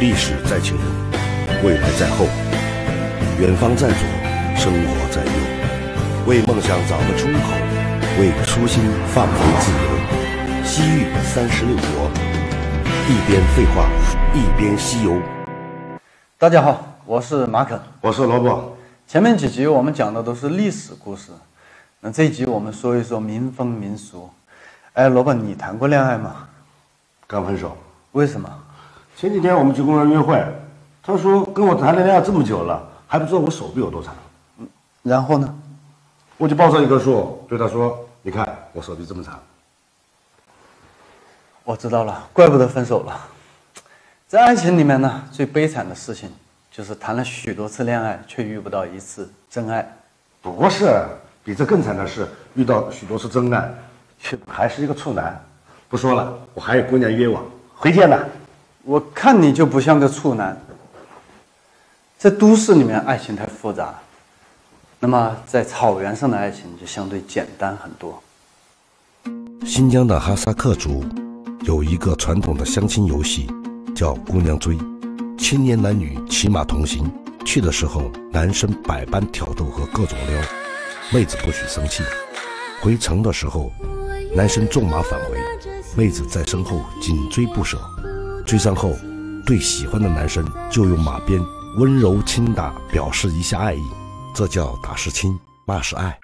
历史在前，未来在后，远方在左，生活在右。为梦想找个出口，为初心放飞自由。西域三十六国，一边废话，一边西游。大家好，我是马可。我是萝卜。前面几集我们讲的都是历史故事，那这一集我们说一说民风民俗。哎，萝卜，你谈过恋爱吗？刚分手。为什么？前几天我们去公园约会，他说跟我谈了恋爱这么久了，还不知道我手臂有多长。嗯，然后呢？我就抱上一棵树，对他说：“你看我手臂这么长。”我知道了，怪不得分手了。在爱情里面呢，最悲惨的事情就是谈了许多次恋爱，却遇不到一次真爱。不是，比这更惨的是遇到许多次真爱，却还是一个处男。不说了，我还有姑娘约我，回见了。我看你就不像个处男。在都市里面，爱情太复杂；那么在草原上的爱情就相对简单很多。新疆的哈萨克族有一个传统的相亲游戏，叫“姑娘追”。青年男女骑马同行，去的时候男生百般挑逗和各种撩，妹子不许生气。回城的时候，男生纵马返回，妹子在身后紧追不舍。追上后，对喜欢的男生就用马鞭温柔轻打，表示一下爱意，这叫打是亲，骂是爱。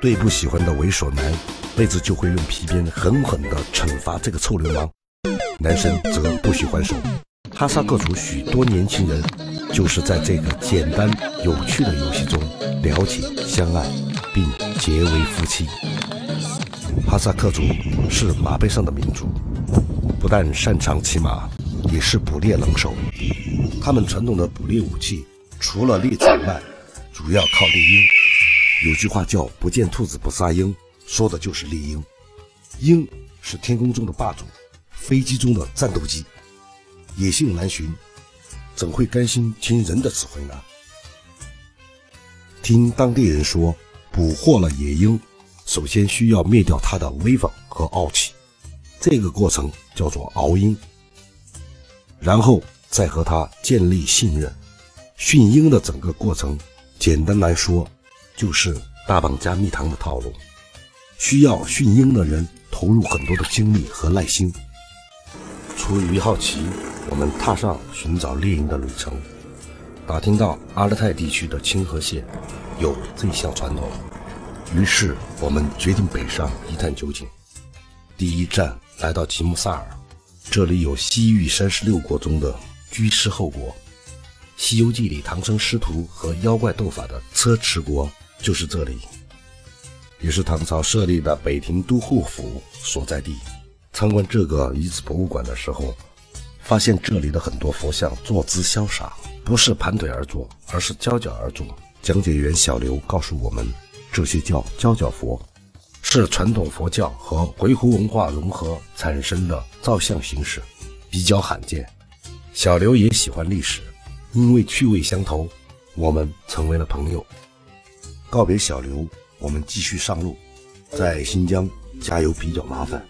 对不喜欢的猥琐男，妹子就会用皮鞭狠狠地惩罚这个臭流氓，男生则不许还手。哈萨克族许多年轻人就是在这个简单有趣的游戏中了解、相爱，并结为夫妻。哈萨克族是马背上的民族。不但擅长骑马，也是捕猎能手。他们传统的捕猎武器除了猎犬外，主要靠猎鹰。有句话叫“不见兔子不撒鹰”，说的就是猎鹰。鹰是天空中的霸主，飞机中的战斗机，野性难寻，怎会甘心听人的指挥呢？听当地人说，捕获了野鹰，首先需要灭掉它的威风和傲气。这个过程叫做熬鹰，然后再和他建立信任。驯鹰的整个过程，简单来说，就是大绑加蜜糖的套路，需要驯鹰的人投入很多的精力和耐心。出于好奇，我们踏上寻找猎鹰的旅程，打听到阿勒泰地区的清河县有这项传统，于是我们决定北上一探究竟。第一站。来到吉木萨尔，这里有西域三十六国中的居士后国，《西游记》里唐僧师徒和妖怪斗法的车迟国就是这里，也是唐朝设立的北庭都护府所在地。参观这个遗址博物馆的时候，发现这里的很多佛像坐姿潇洒，不是盘腿而坐，而是交脚而坐。讲解员小刘告诉我们，这些叫交脚佛。是传统佛教和回鹘文化融合产生的造像形式，比较罕见。小刘也喜欢历史，因为趣味相投，我们成为了朋友。告别小刘，我们继续上路。在新疆加油比较麻烦，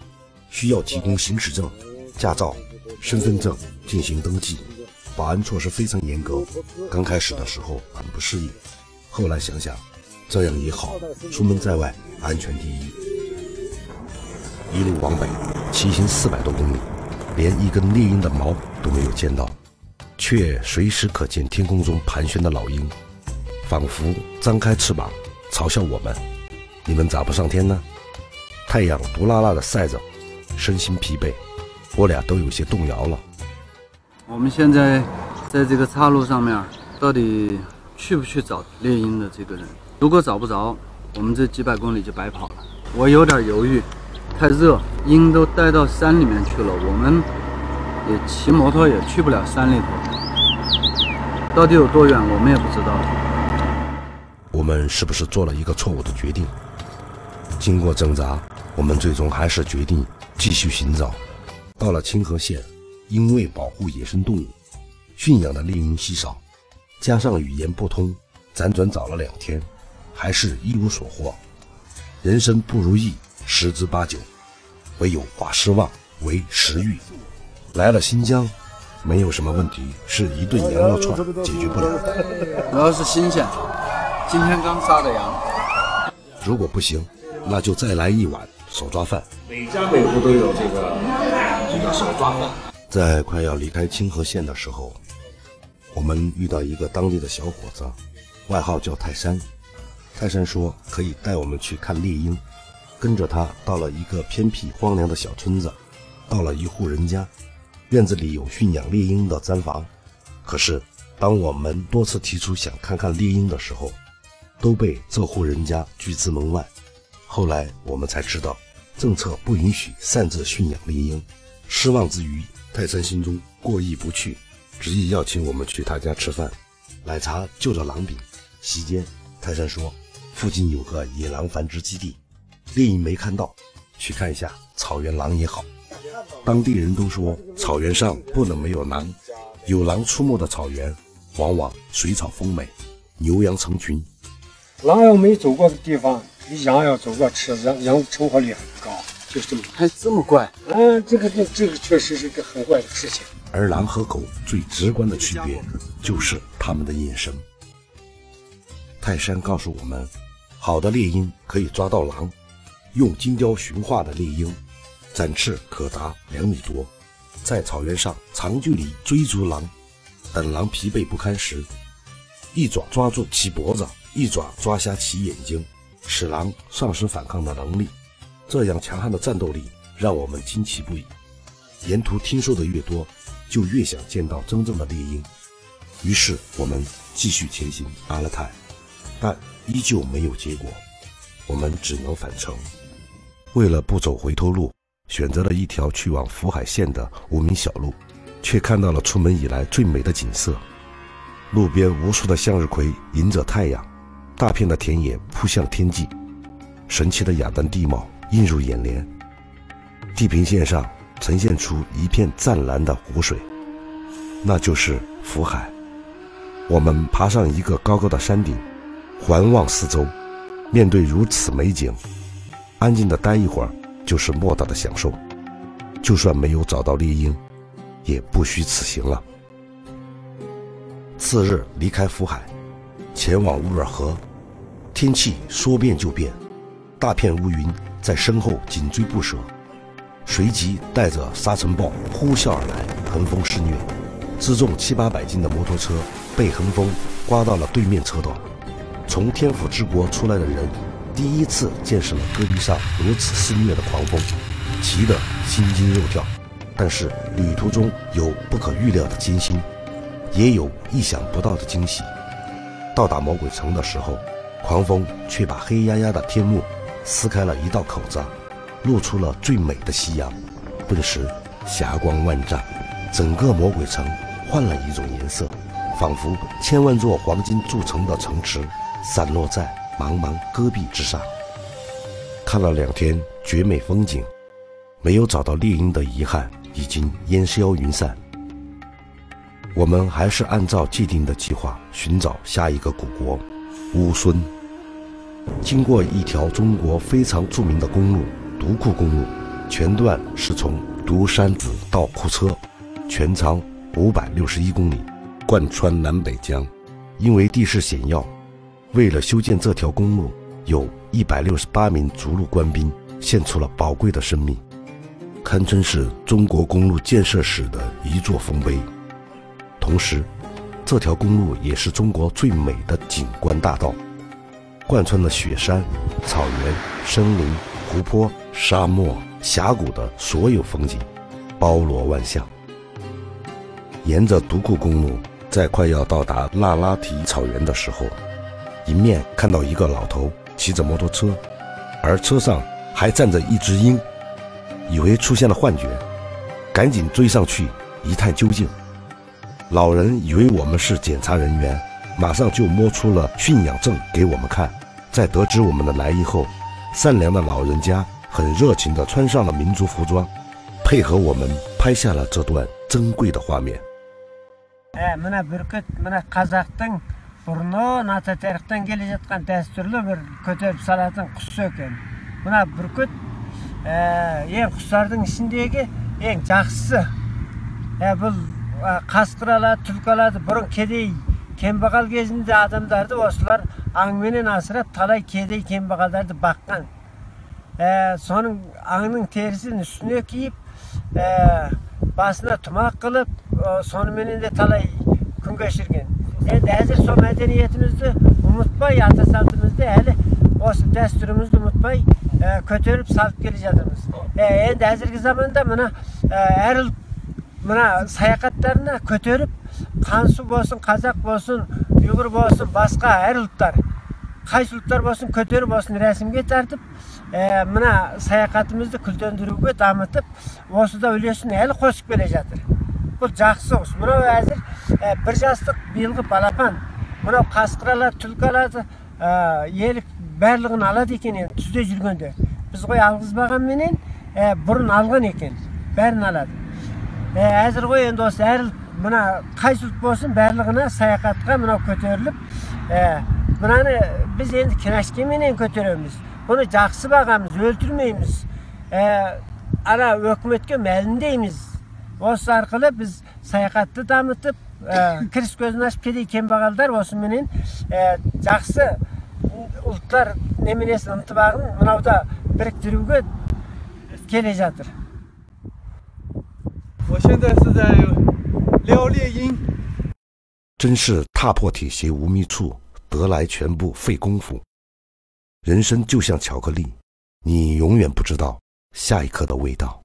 需要提供行驶证、驾照、身份证进行登记，保安措施非常严格。刚开始的时候很不适应，后来想想。这样也好，出门在外安全第一。一路往北，骑行四百多公里，连一根猎鹰的毛都没有见到，却随时可见天空中盘旋的老鹰，仿佛张开翅膀嘲笑我们：“你们咋不上天呢？”太阳毒辣辣的晒着，身心疲惫，我俩都有些动摇了。我们现在在这个岔路上面，到底去不去找猎鹰的这个人？如果找不着，我们这几百公里就白跑了。我有点犹豫，太热，鹰都带到山里面去了，我们也骑摩托也去不了山里头。到底有多远，我们也不知道。我们是不是做了一个错误的决定？经过挣扎，我们最终还是决定继续寻找。到了清河县，因为保护野生动物，驯养的猎鹰稀少，加上语言不通，辗转找了两天。还是一无所获，人生不如意十之八九，唯有化失望为食欲。来了新疆，没有什么问题是一顿羊肉串解决不了的。主要是新鲜，今天刚杀的羊。如果不行，那就再来一碗手抓饭。每家每户都有这个这个手抓饭。在快要离开清河县的时候，我们遇到一个当地的小伙子，外号叫泰山。泰山说可以带我们去看猎鹰，跟着他到了一个偏僻荒凉的小村子，到了一户人家，院子里有驯养猎鹰的毡房。可是当我们多次提出想看看猎鹰的时候，都被这户人家拒之门外。后来我们才知道，政策不允许擅自驯养猎鹰。失望之余，泰山心中过意不去，执意要请我们去他家吃饭。奶茶就着狼饼。席间，泰山说。附近有个野狼繁殖基地，猎鹰没看到，去看一下草原狼也好。当地人都说，草原上不能没有狼，有狼出没的草原，往往水草丰美，牛羊成群。狼要没走过的地方，羊要走过吃，羊羊成活率很高，就是这么。还这么怪？嗯，这个这这个确实是个很怪的事情。而狼和狗最直观的区别，就是它们的眼神。泰山告诉我们。好的猎鹰可以抓到狼，用金雕驯化的猎鹰，展翅可达两米多，在草原上长距离追逐狼，等狼疲惫不堪时，一爪抓住其脖子，一爪抓瞎其眼睛，使狼丧失反抗的能力。这样强悍的战斗力让我们惊奇不已。沿途听说的越多，就越想见到真正的猎鹰。于是我们继续前行阿勒泰，但。依旧没有结果，我们只能返程。为了不走回头路，选择了一条去往福海县的无名小路，却看到了出门以来最美的景色。路边无数的向日葵迎着太阳，大片的田野扑向天际，神奇的雅丹地貌映入眼帘。地平线上呈现出一片湛蓝的湖水，那就是福海。我们爬上一个高高的山顶。环望四周，面对如此美景，安静的待一会儿就是莫大的享受。就算没有找到猎鹰，也不虚此行了。次日离开福海，前往乌尔河，天气说变就变，大片乌云在身后紧追不舍，随即带着沙尘暴呼啸而来，横风肆虐。自重七八百斤的摩托车被横风刮到了对面车道。从天府之国出来的人，第一次见识了戈壁上如此肆虐的狂风，急得心惊肉跳。但是旅途中有不可预料的艰辛，也有意想不到的惊喜。到达魔鬼城的时候，狂风却把黑压压的天幕撕开了一道口子，露出了最美的夕阳。顿时霞光万丈，整个魔鬼城换了一种颜色，仿佛千万座黄金铸成的城池。散落在茫茫戈壁之上，看了两天绝美风景，没有找到猎鹰的遗憾已经烟消云散。我们还是按照既定的计划寻找下一个古国——乌孙。经过一条中国非常著名的公路——独库公路，全段是从独山子到库车，全长五百六十一公里，贯穿南北疆。因为地势险要。为了修建这条公路，有一百六十八名逐鹿官兵献出了宝贵的生命，堪称是中国公路建设史的一座丰碑。同时，这条公路也是中国最美的景观大道，贯穿了雪山、草原、森林、湖泊、沙漠、峡谷的所有风景，包罗万象。沿着独库公路，在快要到达那拉提草原的时候。迎面看到一个老头骑着摩托车，而车上还站着一只鹰，以为出现了幻觉，赶紧追上去一探究竟。老人以为我们是检查人员，马上就摸出了驯养证给我们看。在得知我们的来意后，善良的老人家很热情地穿上了民族服装，配合我们拍下了这段珍贵的画面。бұрыннан ата тарихтан келе жатқан дәстүрлі бір көтеріп салатын құс екен мына бүркіт ә, ең құстардың ішіндегі ең жақсысы ә, бұл ә, қасқыр алады түлкі алады бұрын кедей кембағал кезінде адамдарды осылар аңменен асырап талай кедей кембағалдарды баққан ә, соның аңның терісін үстіне киіп ә, басына тұмақ қылып ә, соныменен де талай күн кешірген e, hezir so medeniyetimizi unutmay, atasaltımızda hele o desturumuzu unutmay, e, kötürüp salıp geleceğimiz. E, енді азіргі заманда мына әр eril мына саяхаттарына көтеріп қансы болсын қазақ болсын ұйғыр болсын басқа әр ұлттар қайсы ұлттар болсын көтеріп болсын рәсімге тартып мына саяхатымызды күлдендіруге дамытып осыда үлесін әлі қосып келе жатыр бұл жақсы құс мынау әзір ә, бір жастық биылғы балапан мынау қасқыр алады түлкі алады ә, елік барлығын алады екен енді түзде жүргенде біз ғой алғызбағанменен ә, бұрын алған екен бәрін алады ә, әзір ғой енді осы әр мына қайсы ұлт болсын барлығына саяхатқа мынау көтеріліп ә, мынаны біз енді кинашкеменен көтереміз бұны жақсы бағамыз өлтірмейміз ә, ана өкіметке мәлімдейміз осы арқылы біз саяхатты дамытып ә, кіріс көзін ашып кедей кембағалдар осыменен ә, жақсы ұлттар неменесін ынтымағын мынауда біріктіруге келе жатыр 我现在是在撩猎鹰。真是踏破铁鞋无觅处，得来全不费功夫。人生就像巧克力，你永远不知道下一刻的味道。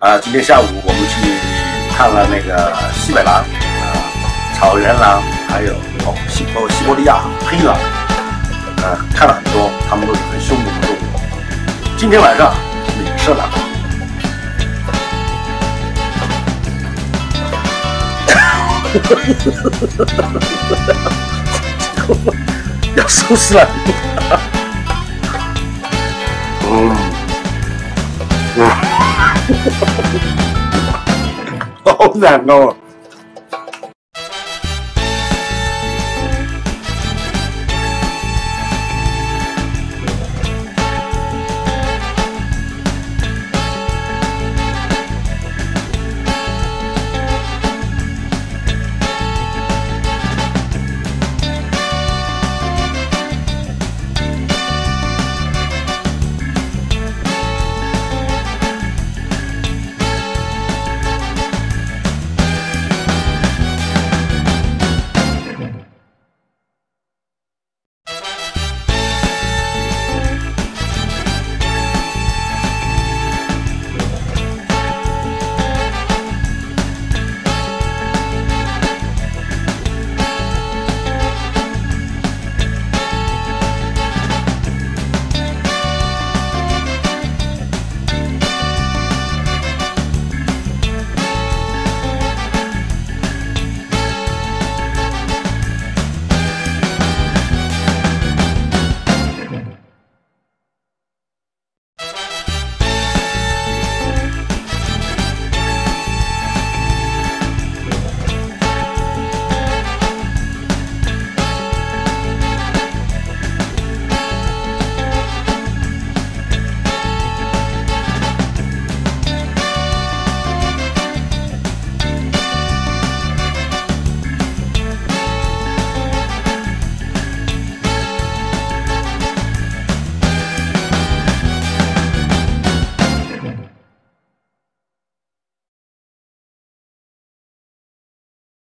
啊，今天下午我们去看了那个西北狼、啊草原狼，还有哦西哦西伯利亚黑狼，呃，看了很多，他们都是很凶猛的动物。今天晚上也是狼。要收拾了。嗯，嗯。好难哦。